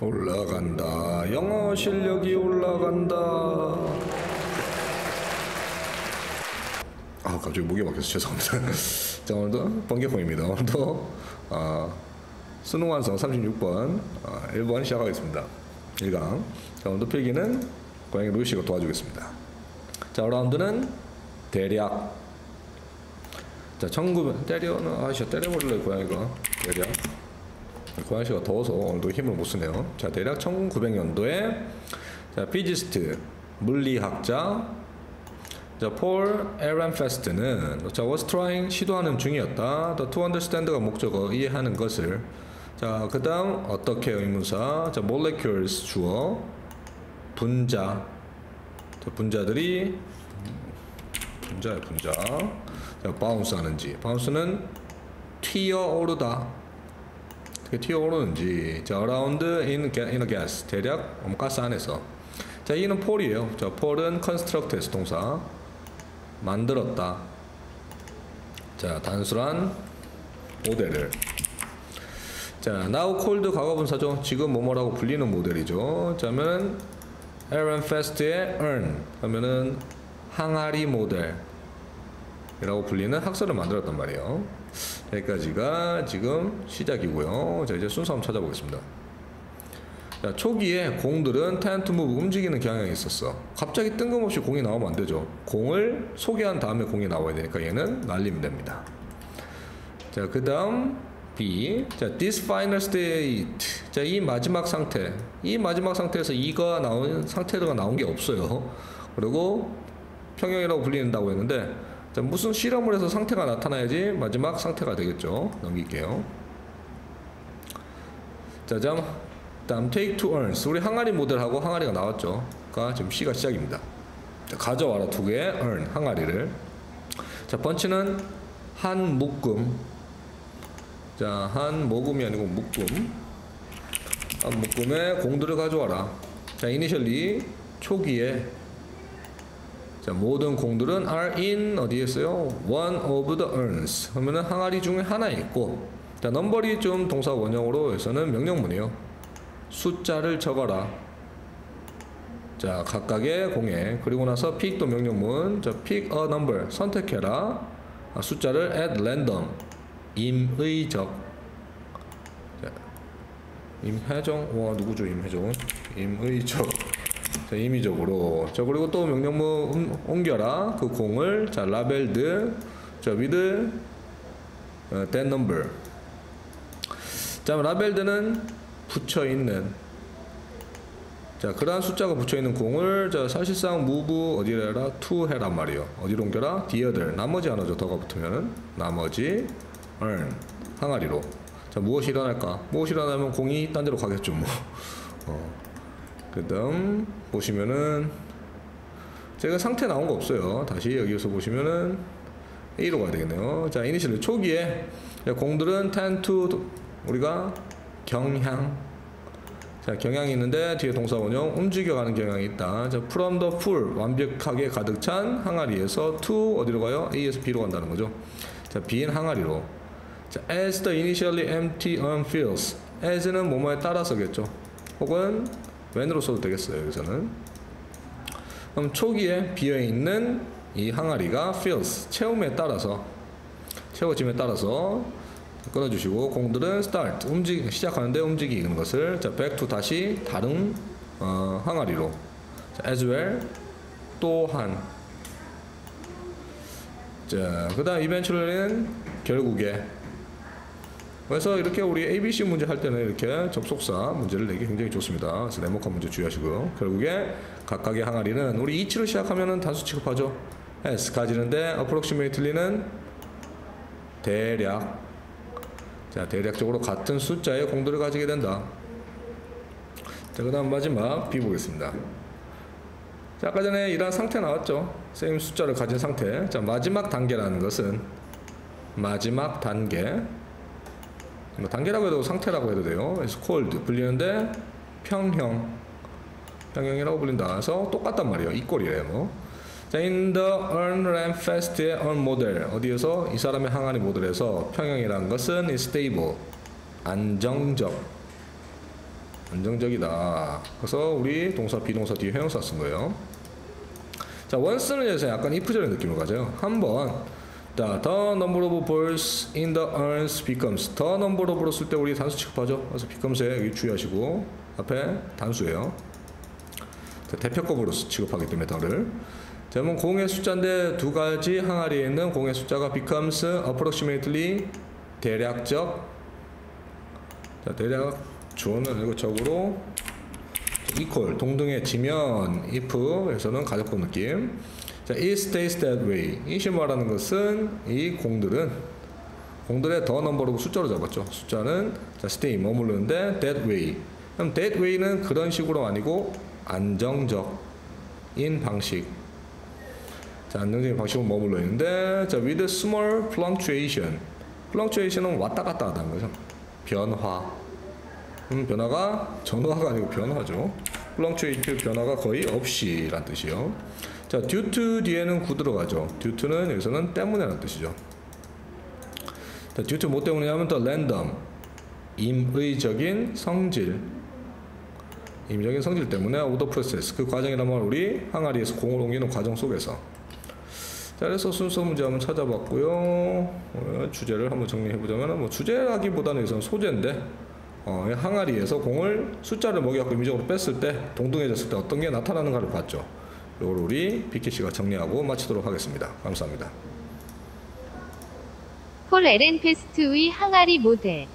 올라간다. 영어 실력이 올라간다. 아 갑자기 목이 막혀서 죄송합니다. 자 오늘도 번개콩입니다. 오늘도 아, 수능 완성 36번 아, 1번 시작하겠습니다. 1강. 자 오늘도 필기는 고양이 루시가 도와주겠습니다. 자 라운드는 대략. 자 1900, 때려는 아씨 때려버릴래 고양이가 대략. 고양 시가 더워서 오늘도 힘을 못 쓰네요. 자, 대략 1900년도에 자, physicist 물리학자 자, 폴 에렌페스트는 자, was trying 시도하는 중이었다. the to understand가 목적어 이해하는 것을. 자, 그다음 어떻게 의문사? 자, molecules 주어 분자. 자, 분자들이 분자야 분자. 자, bounce 하는지. bounce는 튀어 오르다 어떻게 튀어오르는지. 자 around in, in a gas. 대략 음, 가스 안에서. 자 이는 폴이에요. 자 폴은 construct에서 동사 만들었다. 자 단순한 모델을. 자 now called 과거분사죠. 지금 뭐뭐라고 불리는 모델이죠. 자면 Aaron Fest의 earn 하면은 항아리 모델 이라고 불리는 학설을 만들었단 말이에요. 여기까지가 지금 시작이고요. 자, 이제 순서 한번 찾아보겠습니다. 자, 초기에 공들은 move 움직이는 경향이 있었어. 갑자기 뜬금없이 공이 나오면 안 되죠. 공을 소개한 다음에 공이 나와야 되니까 얘는 날리면 됩니다. 자, 그 다음 B. 자, this final state. 자, 이 마지막 상태. 이 마지막 상태에서 이가 나온 상태가 나온 게 없어요. 그리고 평형이라고 불리는다고 했는데 자, 무슨 실험을 해서 상태가 나타나야지 마지막 상태가 되겠죠. 넘길게요. 자, 다음, take to earn. 우리 항아리 모델하고 항아리가 나왔죠. 가 지금 C가 시작입니다. 자, 가져와라 두 개, earn 항아리를. 자, 번치는 한 묶음. 자, 한 모금이 아니고 묶음. 한 묶음에 공들을 가져와라. 자, initially 초기에 자, 모든 공들은 are in 어디에 있어요? one of the urns 하면은 항아리 중에 하나에 있고 자, 넘버리 좀 동사 원형으로 해서는 명령문이에요. 숫자를 적어라. 자, 각각의 공에 그리고 나서 또 명령문. 자, pick a number 선택해라. 아, 숫자를 at random 임의적. 자, 임혜정 와 누구죠 임혜정은? 임의적. 자, 임의적으로. 자, 그리고 또 명령문 음- 옮겨라. 그 공을 자, 라벨드 자, with 어, that. 자, 라벨드는 붙여 있는 자, 그러한 숫자가 붙여 있는 공을 자, 사실상 move 어디로 해라? to 해란 말이요. 어디로 옮겨라? the. 나머지 하나죠. 더가 붙으면은 나머지 earn 항아리로. 자, 무엇이 일어날까? 무엇이 일어나면 공이 딴 데로 가겠죠, 뭐. 어. 그 다음 보시면은 제가 상태 나온 거 없어요. 다시 여기서 보시면은 A로 가야 되겠네요. 자, 이니셜 초기에 공들은 tend to 우리가 경향 자, 경향이 있는데 뒤에 동사 원형 움직여가는 경향이 있다. 자, from the full 완벽하게 가득 찬 항아리에서 to 어디로 가요? A에서 B로 간다는 거죠. 자, 빈 항아리로. 자, as the initially empty urn fills. as는 뭐뭐에 따라서겠죠. 혹은 when으로 써도 되겠어요. 여기서는. 그럼 초기에 비어 있는 이 항아리가 fills 채움에 따라서 채워짐에 따라서 끊어주시고 공들은 start 움직 시작하는데 움직이는 것을 자 back to 다시 다른 어, 항아리로 자, as well 또한 자 그 다음 eventually는 결국에 그래서 이렇게 우리 ABC 문제 할 때는 이렇게 접속사 문제를 내기 굉장히 좋습니다. 그래서 네모칸 문제 주의하시고요. 결국에 각각의 항아리는 우리 이치로 시작하면은 단수 취급하죠. S 가지는데 approximately는 대략 자 대략적으로 같은 숫자의 공들을 가지게 된다. 자 그다음 마지막 B 보겠습니다. 자 아까 전에 이러한 상태 나왔죠. same 숫자를 가진 상태. 자 마지막 단계라는 것은 마지막 단계. 뭐 단계라고 해도 상태라고 해도 돼요. 그래서 cold 불리는데 평형 평형이라고 불린다. 그래서 똑같단 말이에요. 이 꼴이래요. 뭐. 자, in the earn, ran, fast의 earn 모델 어디에서 이 사람의 항아리 모델에서 평형이라는 것은 is stable 안정적 안정적이다. 그래서 우리 동사 비동사 뒤에 형용사 쓴 거예요. 자, once는 약간 if절의 느낌을 가져요. 한번 자, the number of balls in the urns becomes the number of로 쓸 때 우리 단수 취급하죠. 그래서 becomes에 주의하시고 앞에 단수예요. 자, 대표급으로 취급하기 때문에 더를 자, 그러면 공의 숫자인데 두 가지 항아리에 있는 공의 숫자가 becomes approximately 대략적 자, 대략 주어는 아니고 적으로 equal 동등해지면 if에서는 가족법 느낌 자, it stays that way. 이시 말하는 것은 이 공들은 공들의 더 넘버로 숫자로 잡았죠. 숫자는 자, stay 머무르는데 that way. 그럼 that way는 그런 식으로 아니고 안정적인 방식. 자, 안정적인 방식으로 머물러 있는데 자, with small fluctuation. fluctuation은 왔다 갔다 하다는 거죠. 변화. 음, 변화가 전화가 아니고 변화죠. fluctuate 변화가 거의 없이란 뜻이요. 자, due 뒤에는 구 들어가죠. due to는 여기서는 때문에란 뜻이죠. 자, due 뭐 때문이냐면 the random 임의적인 성질 임의적인 성질 때문에 of the process 그 과정이란 말 우리 항아리에서 공을 옮기는 과정 속에서 자 그래서 순서 문제 한번 찾아봤고요 어, 주제를 한번 정리해보자면 뭐 주제라기보다는 여기서는 소재인데 어, 이 항아리에서 공을 숫자를 먹여갖고 임의적으로 뺐을 때 동등해졌을 때 어떤 게 나타나는가를 봤죠. 이걸 우리 씨가 정리하고 마치도록 하겠습니다. 감사합니다. 폴 에렌 페스트의 항아리 모델